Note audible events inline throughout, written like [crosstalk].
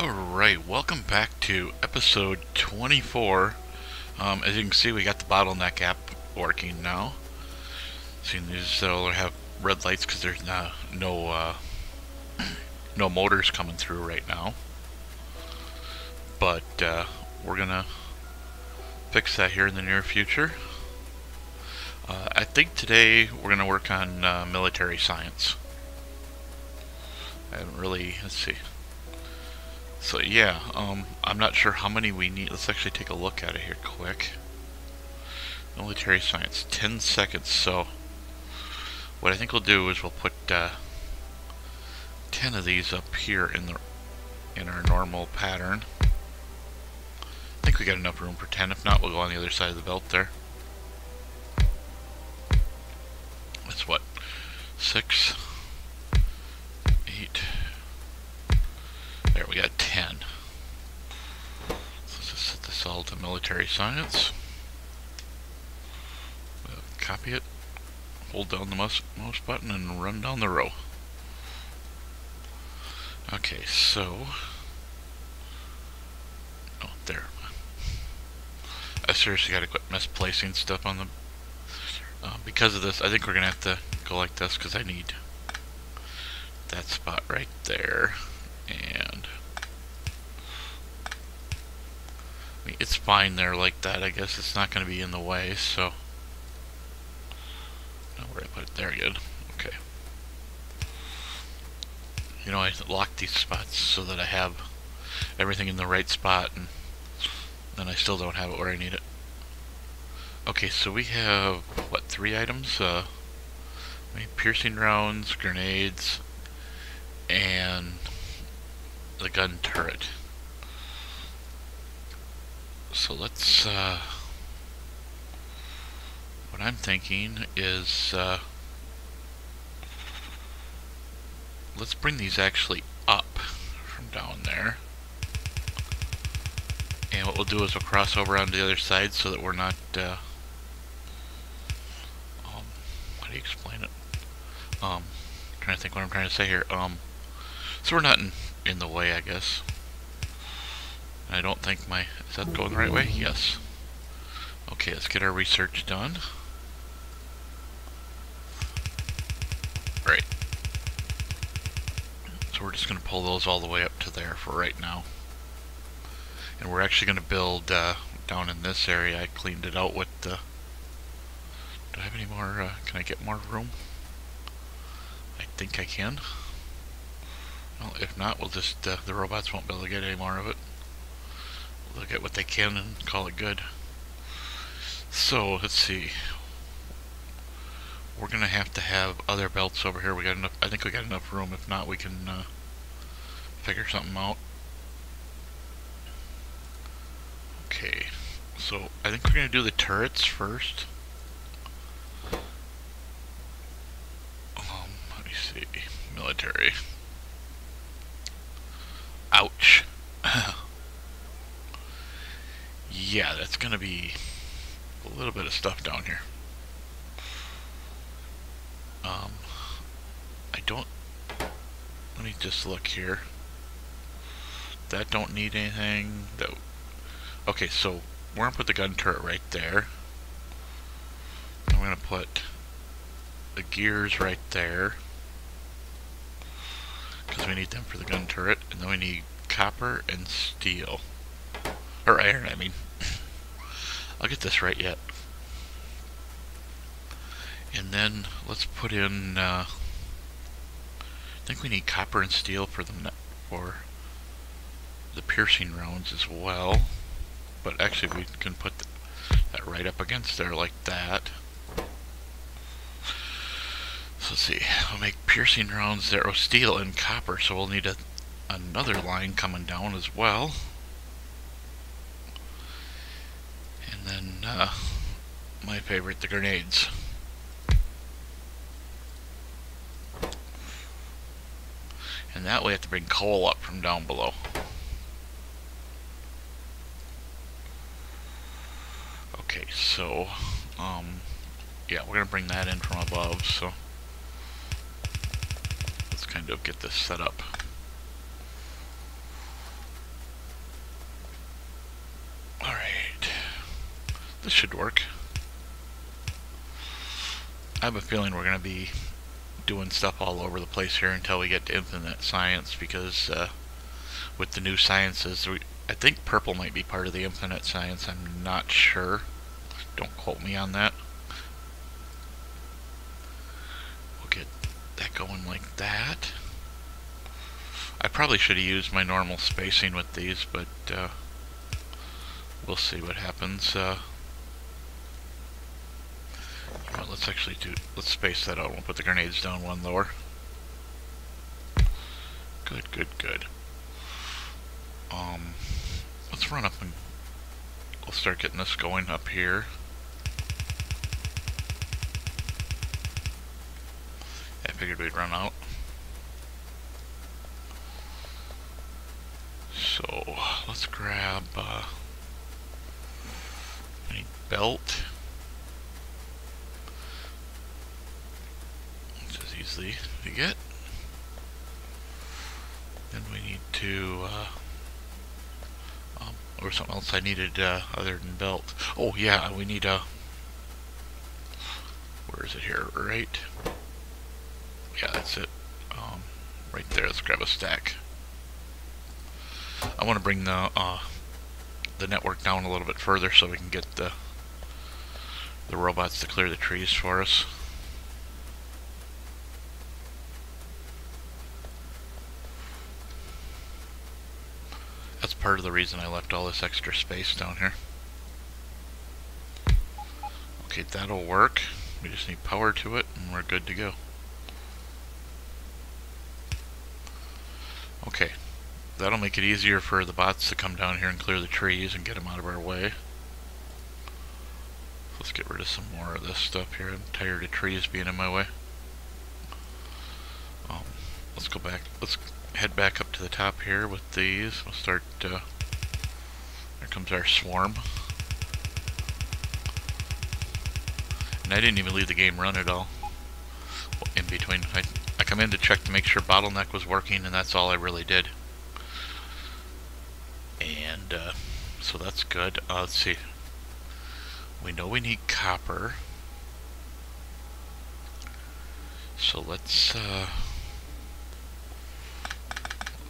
Alright, welcome back to episode 24. Um, as you can see, we got the bottleneck app working now. Seeing these will have red lights because there's no no, uh, [clears throat] no motors coming through right now. But uh, we're gonna fix that here in the near future. Uh, I think today we're gonna work on uh, military science. I haven't really, let's see. So yeah, um, I'm not sure how many we need. Let's actually take a look at it here quick. Military science, 10 seconds. So what I think we'll do is we'll put uh, 10 of these up here in the in our normal pattern. I think we got enough room for 10. If not, we'll go on the other side of the belt there. That's what? Six, eight. There, we got 10. So let's all to military science. Uh, copy it, hold down the mouse button, and run down the row. Okay, so... Oh, there. I seriously gotta quit misplacing stuff on the... Uh, because of this, I think we're gonna have to go like this, because I need that spot right there and Fine there like that I guess. It's not going to be in the way so. Where I put it. There good. Okay. You know I lock these spots so that I have everything in the right spot and then I still don't have it where I need it. Okay so we have what three items? Uh piercing rounds grenades and the gun turret. So let's, uh, what I'm thinking is, uh, let's bring these actually up from down there. And what we'll do is we'll cross over onto the other side so that we're not, uh, um, how do you explain it? Um, trying to think what I'm trying to say here. Um, so we're not in in the way, I guess. I don't think my... Is that going the right way? Yes. Okay, let's get our research done. Right. So we're just going to pull those all the way up to there for right now. And we're actually going to build uh, down in this area. I cleaned it out with the... Do I have any more... Uh, can I get more room? I think I can. Well, if not, we'll just, uh, the robots won't be able to get any more of it. We'll get what they can and call it good. So, let's see. We're going to have to have other belts over here. We got enough, I think we got enough room. If not, we can uh, figure something out. Okay, so I think we're going to do the turrets first. Um, let me see. Military. Ouch. Yeah, that's going to be a little bit of stuff down here. Um, I don't... Let me just look here. That don't need anything. That. Okay, so we're going to put the gun turret right there. I'm going to put the gears right there because we need them for the gun turret, and then we need copper and steel. Or iron, I mean. I'll get this right yet. And then let's put in, uh, I think we need copper and steel for the, for the piercing rounds as well. But actually we can put that right up against there like that. So let's see, I'll make piercing rounds there, oh steel and copper, so we'll need a, another line coming down as well. my favorite, the grenades. And that way I have to bring coal up from down below. Okay, so, um, yeah, we're going to bring that in from above, so let's kind of get this set up. Alright, this should work. I have a feeling we're going to be doing stuff all over the place here until we get to infinite science because uh, with the new sciences, we, I think purple might be part of the infinite science. I'm not sure. Don't quote me on that. We'll get that going like that. I probably should have used my normal spacing with these, but uh, we'll see what happens. Uh, well, let's actually do, let's space that out. We'll put the grenades down one lower. Good, good, good. Um, let's run up and we'll start getting this going up here. I figured we'd run out. So, let's grab, uh, belt. Easily to get. Then we need to, uh, um, or something else I needed uh, other than belt. Oh yeah, we need a, where is it here, right? Yeah, that's it. Um, right there, let's grab a stack. I want to bring the, uh, the network down a little bit further so we can get the, the robots to clear the trees for us. That's part of the reason I left all this extra space down here. Okay, that'll work. We just need power to it and we're good to go. Okay, that'll make it easier for the bots to come down here and clear the trees and get them out of our way. Let's get rid of some more of this stuff here. I'm tired of trees being in my way. Um, let's go back. Let's head back up to the top here with these. We'll start, uh, there comes our swarm. And I didn't even leave the game run at all. In between, I, I come in to check to make sure bottleneck was working, and that's all I really did. And, uh, so that's good. Uh, let's see. We know we need copper. So let's, uh,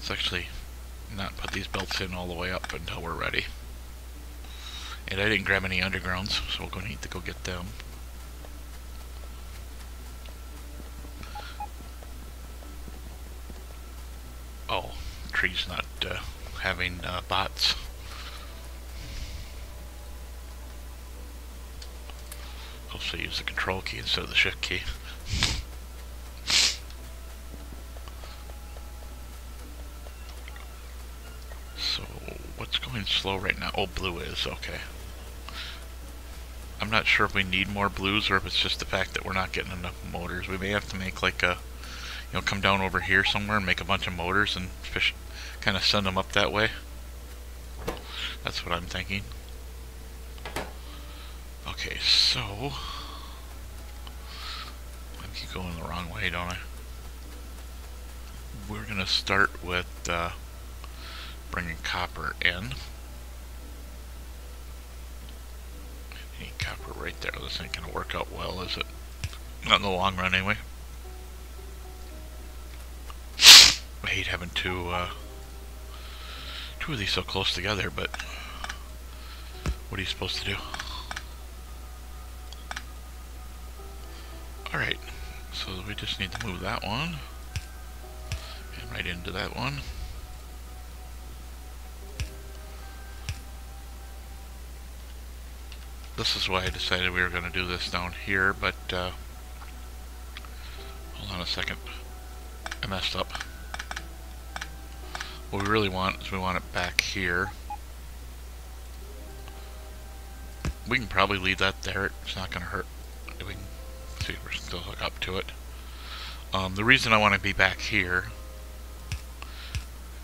let's actually not put these belts in all the way up until we're ready. And I didn't grab any undergrounds, so we're going to need to go get them. Oh, tree's not uh, having uh, bots. Also use the control key instead of the shift key. Slow right now. Oh, blue is, okay. I'm not sure if we need more blues or if it's just the fact that we're not getting enough motors. We may have to make like a, you know, come down over here somewhere and make a bunch of motors and fish, kind of send them up that way. That's what I'm thinking. Okay, so, I keep going the wrong way, don't I? We're going to start with uh, bringing copper in. Copper right there. This ain't gonna work out well, is it? Not in the long run, anyway. I hate having two, uh, two of these so close together, but what are you supposed to do? Alright, so we just need to move that one, and right into that one. This is why I decided we were going to do this down here, but uh, hold on a second. I messed up. What we really want is we want it back here. We can probably leave that there. It's not going to hurt. We can see we're still hooked up to it. Um, the reason I want to be back here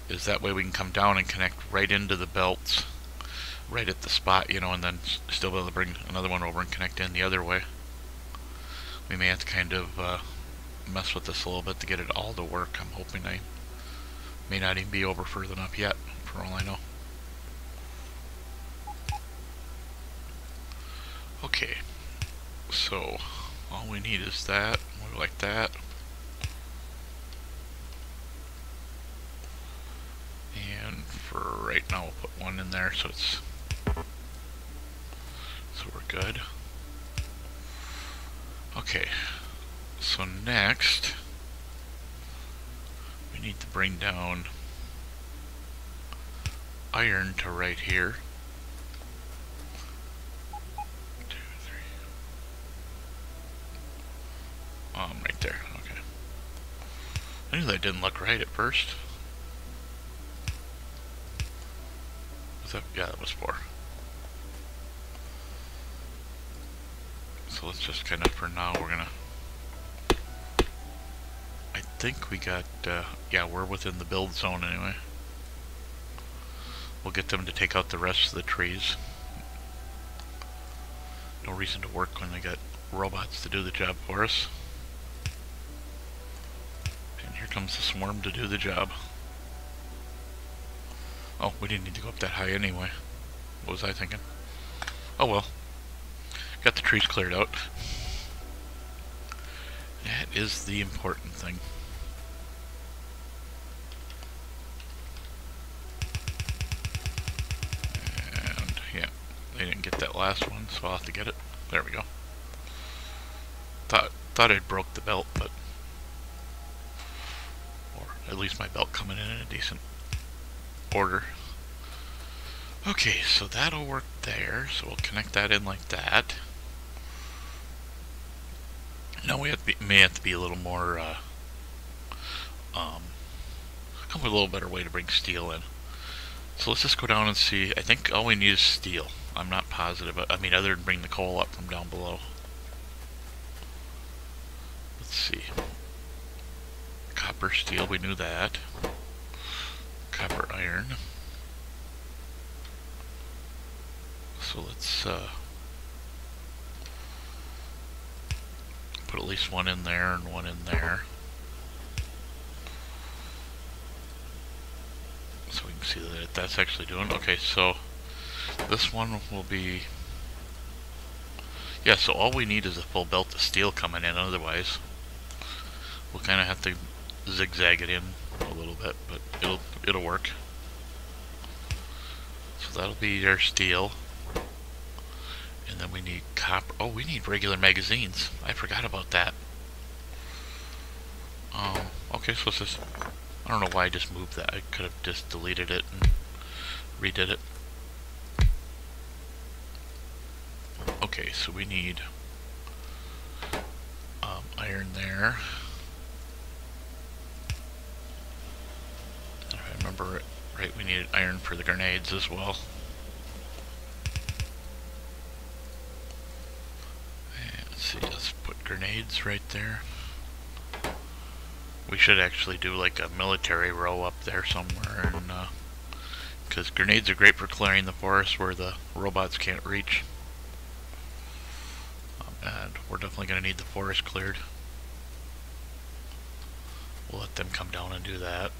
is that way we can come down and connect right into the belts right at the spot, you know, and then still be able to bring another one over and connect in the other way. We may have to kind of uh, mess with this a little bit to get it all to work. I'm hoping I may not even be over further enough yet, for all I know. Okay, so all we need is that, like that. And for right now, we'll put one in there so it's good. Okay, so next we need to bring down iron to right here. Two, three. Um, right there, okay. I knew that didn't look right at first. Was that, yeah, that was four. So let's just kind of, for now, we're gonna... I think we got, uh, yeah, we're within the build zone anyway. We'll get them to take out the rest of the trees. No reason to work when they got robots to do the job for us. And here comes the swarm to do the job. Oh, we didn't need to go up that high anyway. What was I thinking? Oh well. Got the trees cleared out. That is the important thing. And yeah, they didn't get that last one, so I'll have to get it. There we go. Thought thought I'd broke the belt, but or at least my belt coming in in a decent order. Okay, so that'll work there. So we'll connect that in like that. Now we have be, may have to be a little more, uh, um, come with a little better way to bring steel in. So let's just go down and see. I think all we need is steel. I'm not positive. I mean, other than bring the coal up from down below. Let's see. Copper, steel, we knew that. Copper, iron. So let's, uh, put at least one in there and one in there. So we can see that that's actually doing. Okay, so this one will be... Yeah, so all we need is a full belt of steel coming in, otherwise we'll kind of have to zigzag it in a little bit, but it'll it'll work. So that'll be our steel. And then we need copper. Oh, we need regular magazines. I forgot about that. Um, okay, so let's just... I don't know why I just moved that. I could have just deleted it and redid it. Okay, so we need um, iron there. If I remember it right, we needed iron for the grenades as well. see, let's put grenades right there. We should actually do like a military row up there somewhere, and because uh, grenades are great for clearing the forest where the robots can't reach. Um, and we're definitely going to need the forest cleared. We'll let them come down and do that.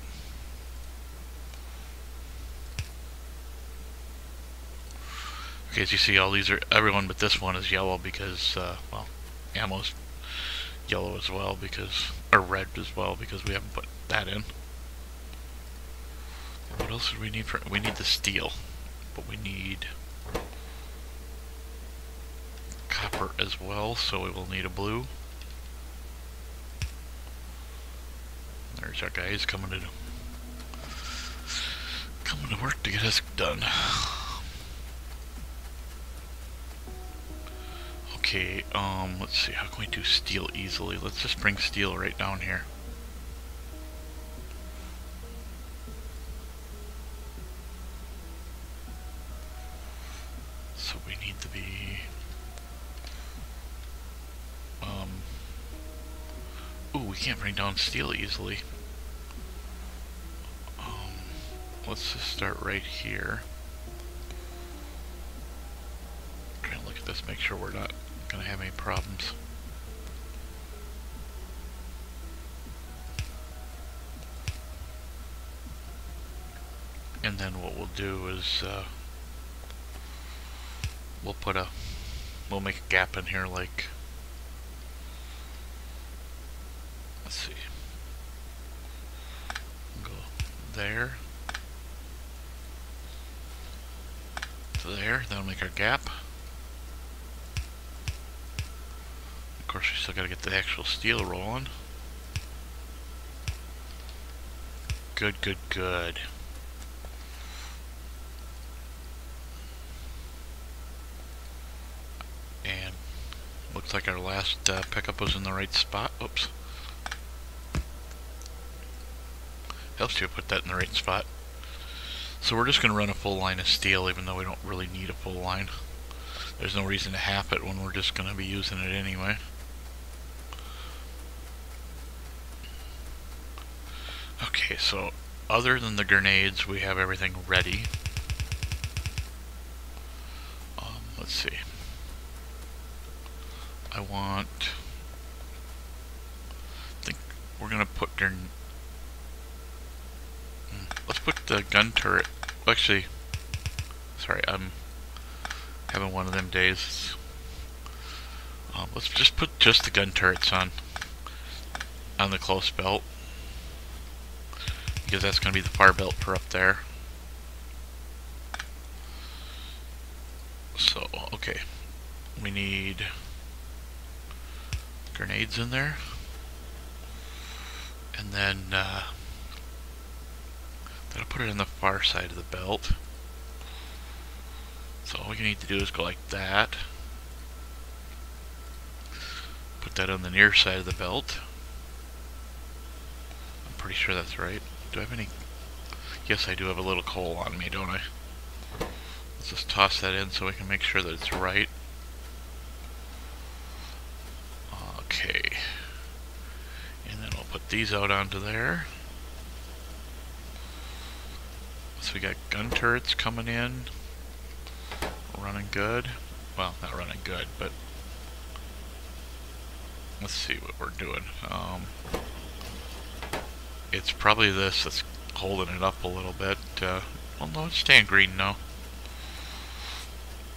Okay, as you see, all these are, everyone but this one is yellow because, uh, well, ammo's yellow as well because, or red as well because we haven't put that in. What else do we need for, we need the steel, but we need copper as well, so we will need a blue. There's our guys coming to coming to work to get us done. Okay, um, let's see, how can we do steel easily? Let's just bring steel right down here. So we need to be... Um... Ooh, we can't bring down steel easily. Um, let's just start right here. Trying look at this, make sure we're not going to have any problems. And then what we'll do is uh, we'll put a we'll make a gap in here like let's see. Go there. There that'll make our gap of course we still got to get the actual steel rolling good good good And Looks like our last uh, pickup was in the right spot. Oops. Helps you put that in the right spot. So we're just going to run a full line of steel even though we don't really need a full line. There's no reason to half it when we're just going to be using it anyway. Okay, so other than the grenades, we have everything ready. Um, let's see. I want... I think we're going to put their... Hmm, let's put the gun turret... Actually, sorry, I'm having one of them days. Um, let's just put just the gun turrets on on the close belt because that's going to be the far belt for up there. So, okay. We need grenades in there. And then uh, that'll put it on the far side of the belt. So all you need to do is go like that. Put that on the near side of the belt. I'm pretty sure that's right. Do I have any... Yes, I do have a little coal on me, don't I? Let's just toss that in so we can make sure that it's right. Okay. And then we'll put these out onto there. So we got gun turrets coming in. Running good. Well, not running good, but let's see what we're doing. Um, it's probably this that's holding it up a little bit. Uh, well, no, it's staying green now.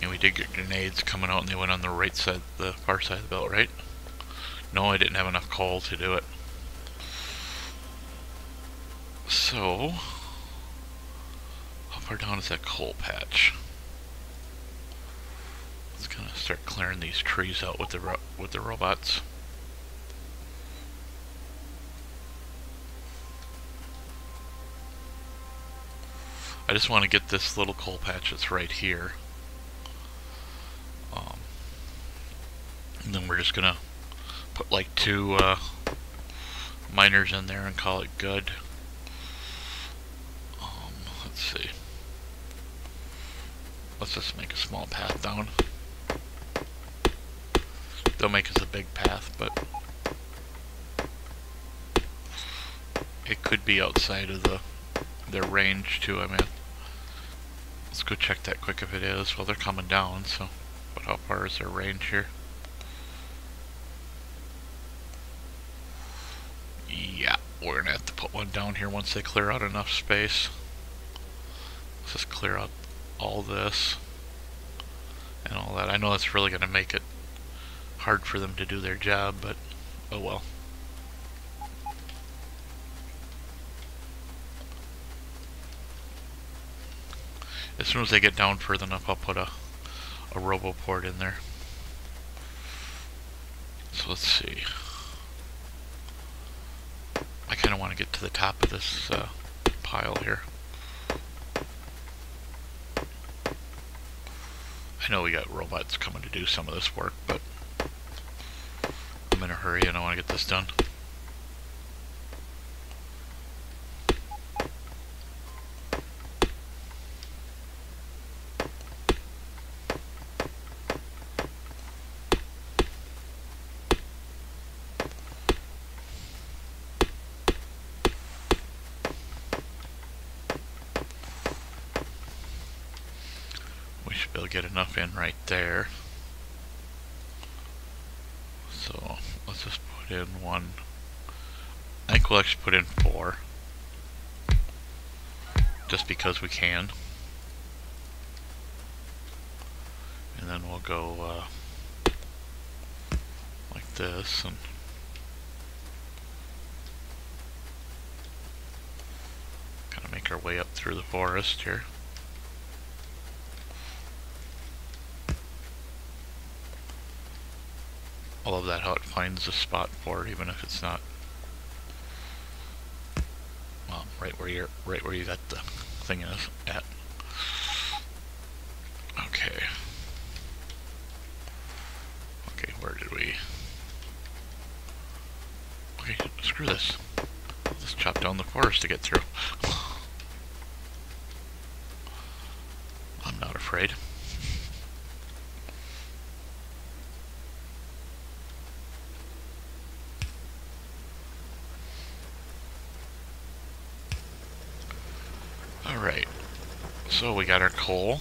And we did get grenades coming out and they went on the right side, the far side of the belt, right? No, I didn't have enough coal to do it. So, how far down is that coal patch? Let's kind of start clearing these trees out with the with the robots. I just want to get this little coal patch that's right here. Um, and then we're just gonna put like two uh, miners in there and call it good. Um, let's see. Let's just make a small path down. They'll make us a big path, but it could be outside of the their range too. I mean, go check that quick if it is. Well, they're coming down, so but how far is their range here? Yeah, we're to have to put one down here once they clear out enough space. Let's just clear out all this and all that. I know that's really to make it hard for them to do their job, but oh well. As soon as they get down further enough, I'll put a, a RoboPort in there. So let's see I kind of want to get to the top of this uh, pile here. I know we got robots coming to do some of this work, but I'm in a hurry and I want to get this done. get enough in right there. So let's just put in one. I think we'll actually put in four. Just because we can. And then we'll go uh, like this and kind of make our way up through the forest here. I love that how it finds a spot for it even if it's not well, right where you're right where you got the thing is at. Okay. Okay, where did we Okay, screw this. Let's chop down the forest to get through. I'm not afraid. Alright, so we got our coal.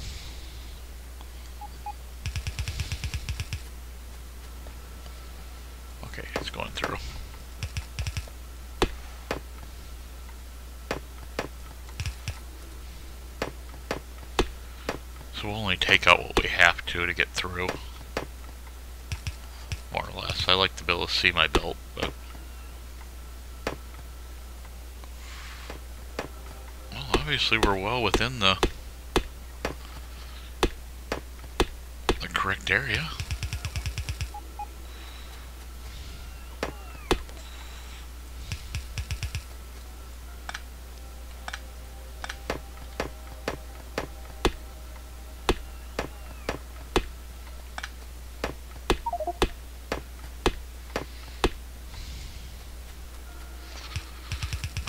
Okay, it's going through. So we'll only take out what we have to to get through. More or less. I like to be able to see my belt, but... Well, obviously we're well within the... the correct area.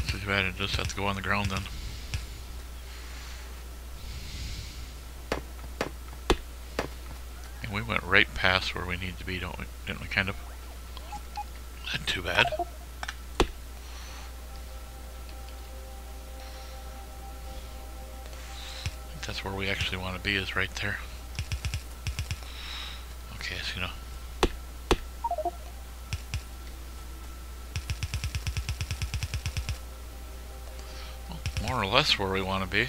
Too bad it just have to go on the ground then. And we went right past where we need to be, don't we? Didn't we, kind of? Not too bad. that's where we actually want to be, is right there. Okay, so you know. more or less where we want to be.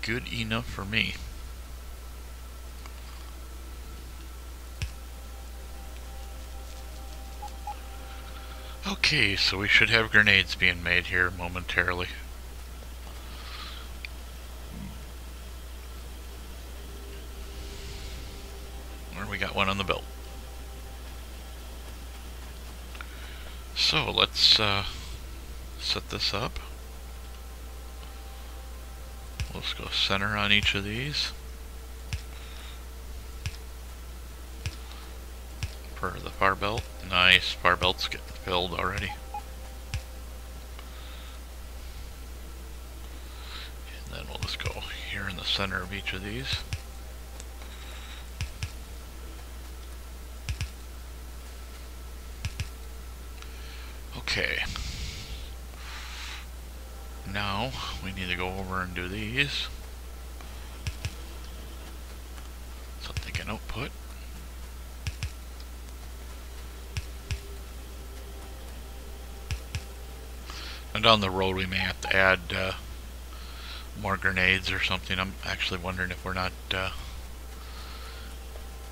Good enough for me. Okay, so we should have grenades being made here momentarily. We got one on the belt. So let's uh, set this up. Let's go center on each of these. For the far belt. Nice, far belt's getting filled already. And then we'll just go here in the center of each of these. Okay. Now, we need to go over and do these. So they can output. And down the road we may have to add uh, more grenades or something. I'm actually wondering if we're not uh,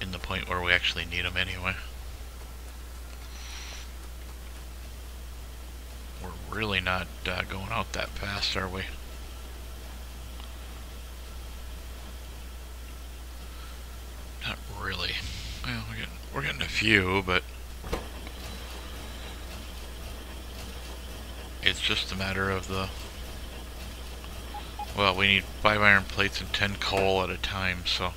in the point where we actually need them anyway. We're really not uh, going out that fast, are we? Not really. Well, we're getting, we're getting a few, but it's just a matter of the well, we need five iron plates and ten coal at a time, so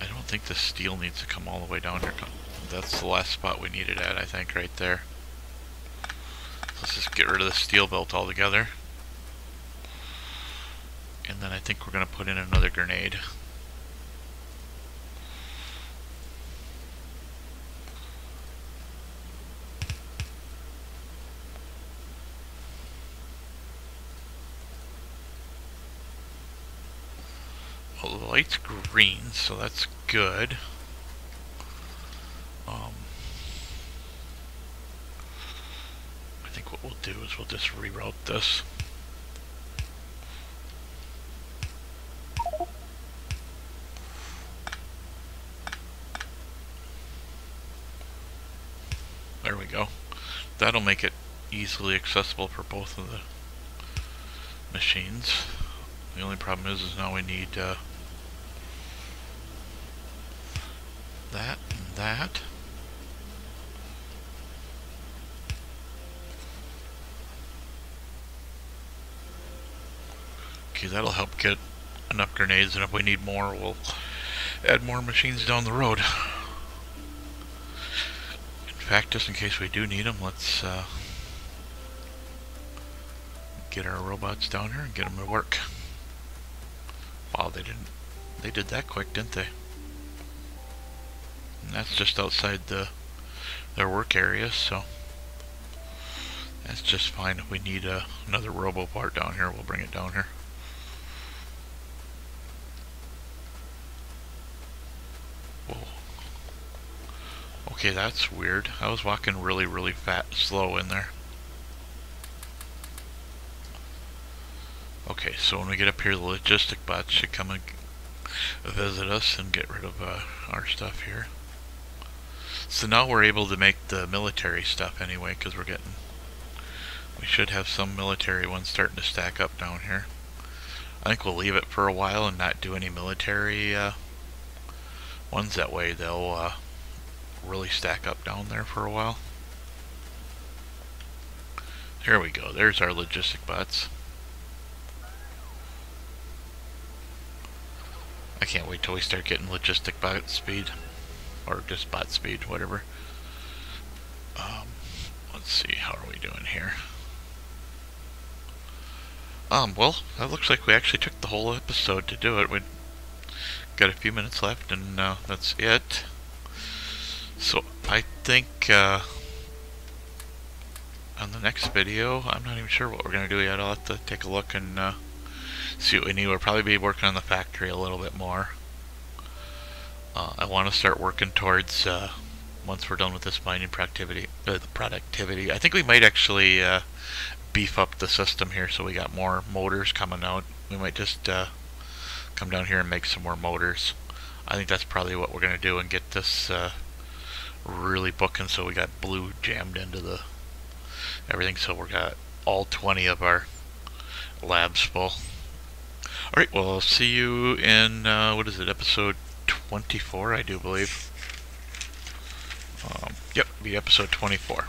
I don't think the steel needs to come all the way down here. That's the last spot we needed at, I think, right there. Let's just get rid of the steel belt altogether. And then I think we're going to put in another grenade. Well, the light's green, so that's good. Um, I think what we'll do is we'll just reroute this. There we go. That'll make it easily accessible for both of the machines. The only problem is, is now we need uh, that and that. That'll help get enough grenades, and if we need more, we'll add more machines down the road. In fact, just in case we do need them, let's uh, get our robots down here and get them to work. Wow, they didn't, they did that quick, didn't they? And that's just outside the their work area, so that's just fine. If we need uh, another roboport down here, we'll bring it down here. Okay, that's weird. I was walking really, really fat, slow in there. Okay, so when we get up here, the logistic bots should come and visit us and get rid of uh, our stuff here. So now we're able to make the military stuff anyway, because we're getting... We should have some military ones starting to stack up down here. I think we'll leave it for a while and not do any military uh, ones. That way they'll uh, really stack up down there for a while. There we go. There's our logistic bots. I can't wait till we start getting logistic bot speed. Or just bot speed, whatever. Um, let's see, how are we doing here? Um, well, that looks like we actually took the whole episode to do it. We got a few minutes left, and uh, that's it. So I think uh, on the next video, I'm not even sure what we're going to do yet. I'll have to take a look and uh, see what we need. We'll probably be working on the factory a little bit more. Uh, I want to start working towards, uh, once we're done with this mining productivity, uh, the productivity, I think we might actually uh, beef up the system here so we got more motors coming out. We might just come down here and make some more motors. I think that's probably what we're going to do and get this really booking so we got blue jammed into the everything so we got all 20 of our labs full. Alright well I'll see you in uh, what is it episode 24 I do believe. Um, yep be episode 24